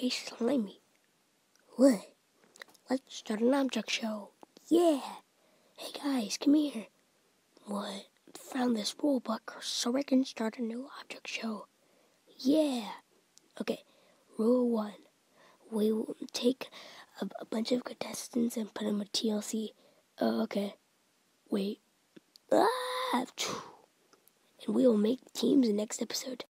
Hey, Slimy. What? Let's start an object show. Yeah. Hey, guys, come here. What? Found this rule book so I can start a new object show. Yeah. Okay, rule one. We will take a, a bunch of contestants and put them a TLC. Uh, okay. Wait. Ah! And we will make teams in next episode.